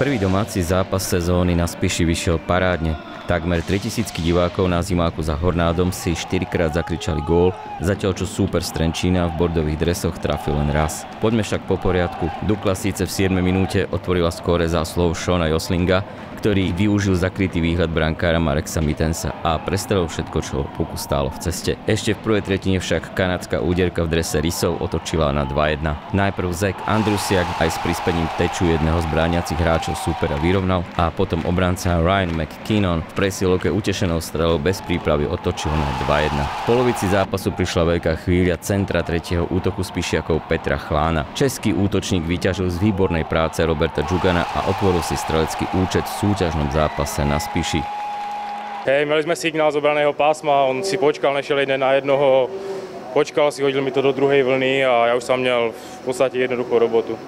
Prvý domáci zápas sezóny na Spiši vyšiel parádne. Takmer 3000 divákov na zimáku za Hornádom si 4 krát zakričali gól, zatiaľ čo súper Strenčína v bordových dresoch trafil len raz. Poďme však po poriadku. Dukla síce v 7 minúte otvorila skóre za slov Šona Joslinga, ktorý využil zakrytý výhľad brankára Marexa Mittensa a prestrelil všetko, čo pokus stálo v ceste. Ešte v prvej tretine však kanadská úderka v drese Rysov otočila na 2-1. Najprv Zek Andrusiak aj s prispením teču jedného z brániacich hráčov supera vyrovnal a potom obranca Ryan McKinnon v presilovke utešenou strelou bez prípravy otočil na 2-1. V polovici zápasu prišla veľká chvíľa centra tretieho útoku spíšiakov Petra Chlána. Český útočník vyťažil z výbornej práce Roberta Džugana a otvoril si strelecký účet v súťažnom zápase na Spiši. Hej, mali sme signál z obraného pásma, on si počkal, nešiel jeden na jednoho, počkal si, hodil mi to do druhej vlny a ja už som měl v podstate jednoduchú robotu.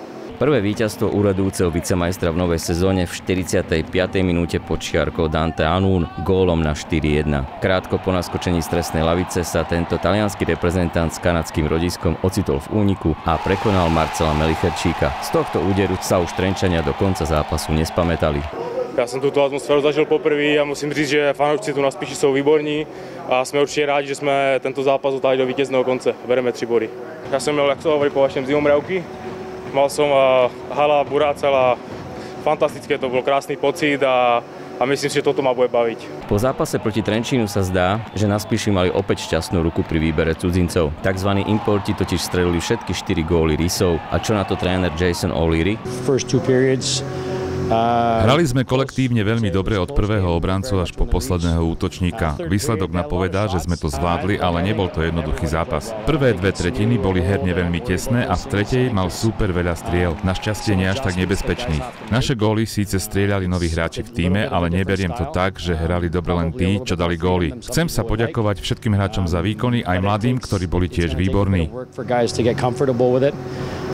Prvé víťazstvo úradujúceho vicemajstra v novej sezóne v 45. minúte počiarkol Dante Anún gólom na 4-1. Krátko po naskočení stresnej lavice sa tento talianský reprezentant s kanadským rodiskom ocitol v úniku a prekonal Marcela Melicherčíka. Z tohto úderu sa už Trenčania do konca zápasu nespamätali. Ja som túto atmosféru zažil poprvý a musím říct, že fanúšci tu na Spiši sú výborní a sme určite rádi, že sme tento zápas dotáhli do vítězného konce. Bereme 3 body. Ja som měl, jak to hovorí po vašem zimomriavky. Mal som hala, burácel a fantastické to bol, krásny pocit a a myslím si, že toto ma bude baviť. Po zápase proti Trenčínu sa zdá, že na Spiši mali opäť šťastnú ruku pri výbere cudzincov. Takzvaní importi totiž strelili všetky 4 góly Rysov. A čo na to tréner Jason O'Leary? First two periods Hrali sme kolektívne veľmi dobre od prvého obrancu až po posledného útočníka. Výsledok napovedá, že sme to zvládli, ale nebol to jednoduchý zápas. Prvé dve tretiny boli herne veľmi tesné a v tretej mal super veľa striel. Našťastie nie až tak nebezpečných. Naše góly síce strieľali noví hráči v týme, ale neberiem to tak, že hrali dobre len tí, čo dali góly. Chcem sa poďakovať všetkým hráčom za výkony, aj mladým, ktorí boli tiež výborní.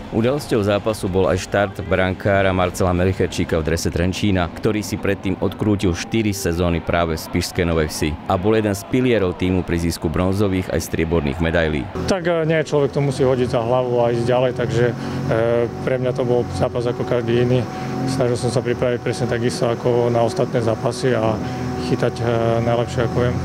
Udalosťou zápasu bol aj štart brankára Marcela Melichečíka v drese Trenčína, ktorý si predtým odkrútil 4 sezóny práve v Spišskej Novej Vsi a bol jeden z pilierov týmu pri získu bronzových aj strieborných medailí. Tak e, nie, človek to musí hodiť za hlavu a ísť ďalej, takže e, pre mňa to bol zápas ako každý iný. Snažil som sa pripraviť presne takisto ako na ostatné zápasy a chytať e, najlepšie ako viem.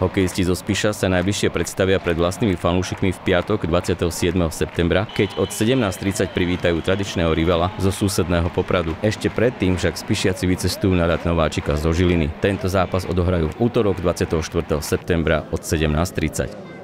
Hokejisti zo Spiša sa najbližšie predstavia pred vlastnými fanúšikmi v piatok 27. septembra, keď od 17.30 privítajú tradičného rivala zo susedného Popradu. Ešte predtým však Spišiaci vycestujú na ľad Nováčika zo Žiliny. Tento zápas odohrajú v útorok 24. septembra od 17.30.